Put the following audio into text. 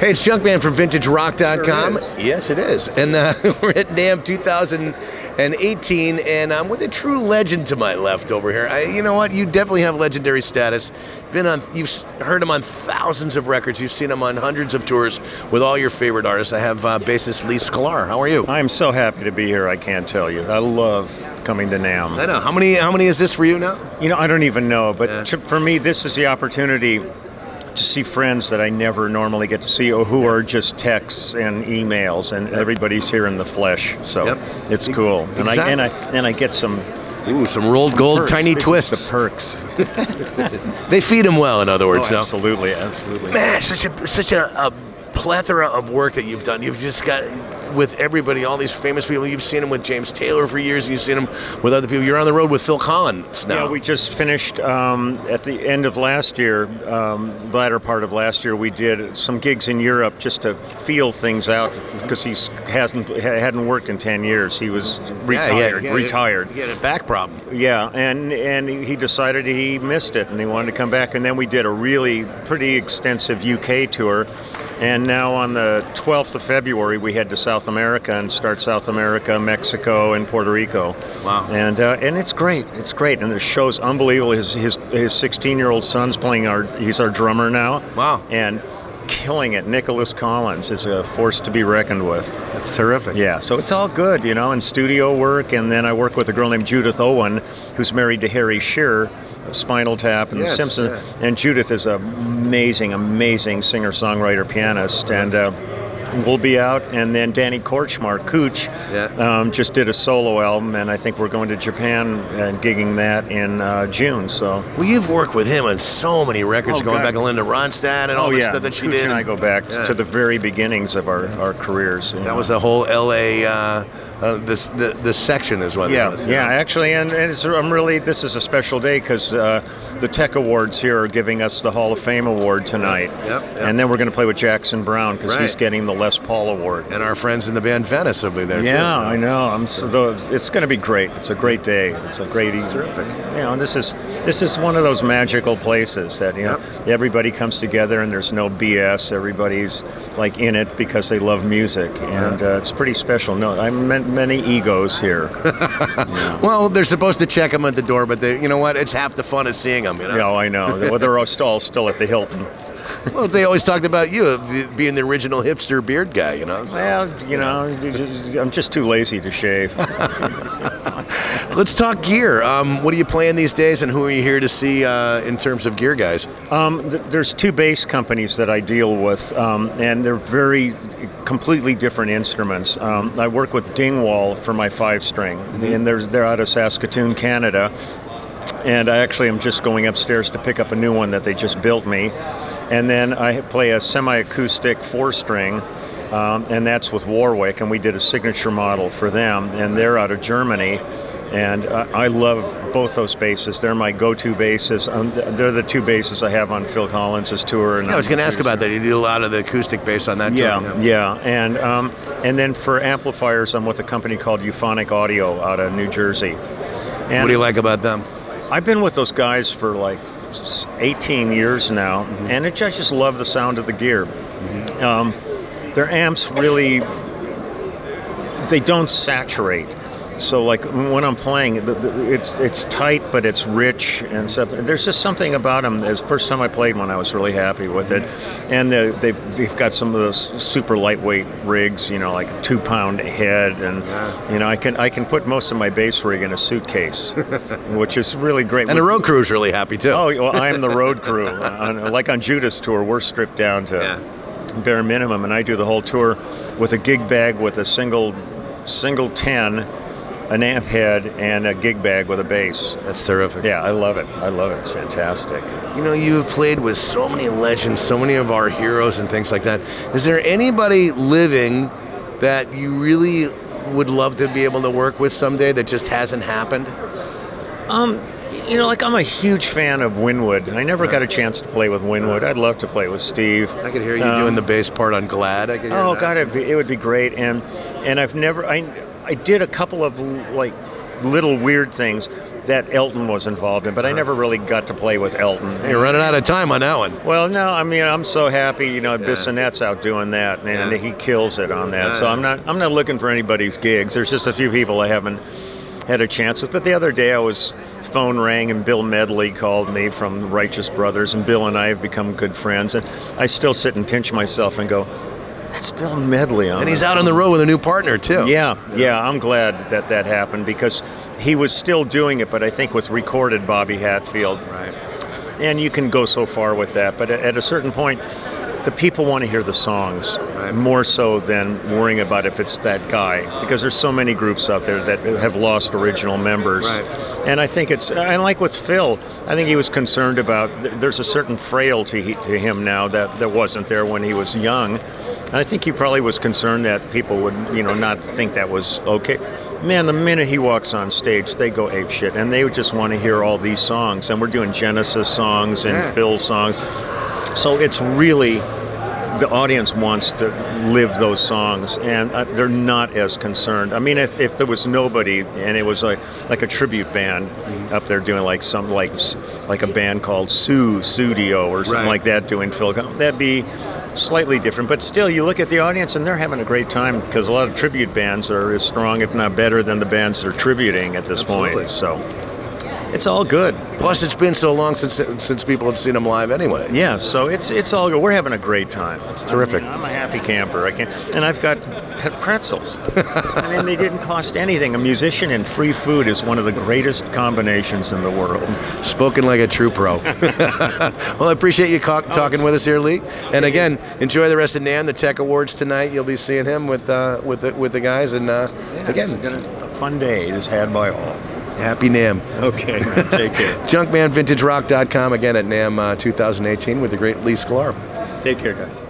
Hey, it's Junkman from VintageRock.com. Sure yes, it is. And uh, we're at NAMM 2018, and I'm with a true legend to my left over here. I, you know what? You definitely have legendary status. Been on, you've heard him on thousands of records. You've seen him on hundreds of tours with all your favorite artists. I have uh, bassist Lee Sklar. How are you? I'm so happy to be here. I can't tell you. I love coming to NAMM. I know. How many? How many is this for you now? You know, I don't even know, but Yeah. to- for me, this is the opportunity to see friends that I never normally get to see, or who are just texts and emails, and everybody's here in the flesh. So Yep. it's cool, and I and I and I get some Ooh, some Rold Gold, perks. tiny twists. The perks. They feed him well, in other Oh, words. so. absolutely, absolutely. Man, such a such a, a plethora of work that you've done. You've just got with everybody, all these famous people. You've seen him with James Taylor for years, and you've seen him with other people. You're on the road with Phil Collins now. Yeah, we just finished um, at the end of last year, um, latter part of last year. We did some gigs in Europe just to feel things out because he hasn't hadn't worked in ten years. He was Yeah, retired. he had- he had a- retired. He had a back problem. Yeah, and and he decided he missed it and he wanted to come back. And then we did a really pretty extensive UK tour. And now on the 12th of February, we head to South America and start South America, Mexico, and Puerto Rico. Wow. And uh, and it's great. It's great. And the show's unbelievable. His his his 16 year old son's playing our. He's our drummer now. Wow. And killing it. Nicholas Collins is a force to be reckoned with. That's terrific. Yeah, so it's all good, you know, and studio work, and then I work with a girl named Judith Owen, who's married to Harry Shearer Spinal Tap and Yes, The Simpsons. yeah. And Judith is an amazing, amazing singer, songwriter, pianist, and. Uh, We'll be out, and then Danny Kortchmar, Kootch, Yeah. um, just did a solo album, and I think we're going to Japan and gigging that in uh, June. So, Well, you've worked with him on so many records, Oh, going God. back to Linda Ronstadt and all oh the yeah, stuff that she Kootch did. and I go back Yeah. to the very beginnings of our, our careers. That know. was the whole L.A. Uh, uh, this the the section is what. Yeah, yeah, actually, and, and it's, I'm really this is a special day because uh, the Tech Awards here are giving us the Hall of Fame award tonight, Yep, yep. and then we're going to play with Jackson Browne because he's getting the Les Paul award. And our friends in the band Venice will be there. Yeah, too. I know. I'm so the, it's going to be great. It's a great day. It's a great evening. terrific. You know, and this is this is one of those magical places that you know everybody comes together and there's no BS. Everybody's like in it because they love music, and uh, it's pretty special. No, I met many egos here. Well, they're supposed to check them at the door, but they, you know what? It's half the fun of seeing them. You know. No, I know. Well, they're all still at the Hilton. Well, they always talked about you uh, being the original hipster beard guy. You know. so. Well, you know, I'm just too lazy to shave. Let's talk gear. Um, what are you playing these days, and who are you here to see uh, in terms of gear guys? Um, th- there's two bass companies that I deal with, um, and they're very completely different instruments. Um, I work with Dingwall for my five string, and they're, they're out of Saskatoon, Canada. And I actually am just going upstairs to pick up a new one that they just built me. And then I play a semi acoustic four string. Um, and that's with Warwick, and we did a signature model for them, and they're out of Germany. And uh, I love both those basses. They're my go-to basses. Um, they're the two basses I have on Phil Collins' tour. And Yeah, I was going to ask about that. You did a lot of the acoustic bass on that. tour. Yeah, yeah, and um, and then for amplifiers, I'm with a company called Euphonic Audio out of New Jersey. And What do you like about them? I've been with those guys for like 18 years now, and it just, just love the sound of the gear. Um, their amps really they don't saturate. So like when I'm playing, the, the, it's it's tight, but it's rich and stuff. There's just something about them. As first time I played one, I was really happy with it, and the, they they've got some of those super lightweight rigs, you know, like a two pound head, and you know I can I can put most of my bass rig in a suitcase, which is really great. And the road crew's really happy too. Oh, well, I'm the road crew. on, like on Judith's tour, we're stripped down to Yeah. bare minimum, and I do the whole tour with a gig bag with a single single ten, an amp head, and a gig bag with a bass. That's terrific. Yeah, I love it. I love it. It's fantastic. You know, you've played with so many legends, so many of our heroes and things like that. Is there anybody living that you really would love to be able to work with someday that just hasn't happened? Um, you know, like I'm a huge fan of Winwood. I never got a chance to play with Winwood. I'd love to play with Steve. I could hear you Um, doing the bass part on Glad. I could hear Oh that. God, it'd be, it would be great. And and I've never I I did a couple of like little weird things. that Elton was involved in, but I uh-huh. never really got to play with Elton. You're running out of time on that one. Well, no, I mean I'm so happy, you know, Bissonette's out doing that, and Yeah. he kills it on that. So I'm not I'm not looking for anybody's gigs. There's just a few people I haven't had a chance with. But the other day I was phone rang and Bill Medley called me from Righteous Brothers, and Bill and I have become good friends. And I still sit and pinch myself and go, "That's Bill Medley." On And he's out on the road with a new partner too. Yeah, yeah, I'm glad that that happened because he was still doing it, but I think with recorded Bobby Hatfield. Right. And you can go so far with that, but at a certain point, the people want to hear the songs Right. more so than worrying about if it's that guy, because there's so many groups out there that have lost original members. Right. And I think it's, and like with Phil, I think he was concerned about there's a certain frailty to him now that, that wasn't there when he was young. I think he probably was concerned that people would, you know, not think that was okay. Man, the minute he walks on stage, they go ape shit, and they just want to hear all these songs. And we're doing Genesis songs and Yeah. Phil songs, so it's really the audience wants to live those songs, and uh, they're not as concerned. I mean, if, if there was nobody and it was like like a tribute band up there doing like some like like a band called Sussudio or something Right. like that doing Phil, that'd be slightly different. But still, you look at the audience and they're having a great time because a lot of tribute bands are as strong, if not better, than the bands they're tributing at this Absolutely. point. So it's all good. Plus, it's been so long since since people have seen him live anyway. Yeah, so it's it's all good. We're having a great time. It's terrific. I'm a happy camper. I can, and I've got pet pretzels. I mean, they didn't cost anything. A musician and free food is one of the greatest combinations in the world. Spoken like a true pro. well, I appreciate you ca- talking with us here, Lee. And again, enjoy the rest of NAMM, the Tech Awards tonight. You'll be seeing him with uh, with the, with the guys. And uh, it's again, a fun day. It is had by all. Happy NAMM. Okay, take care. JunkmanVintageRock.com again at NAMM uh, 2018 with the great Lee Sklar. Take care, guys.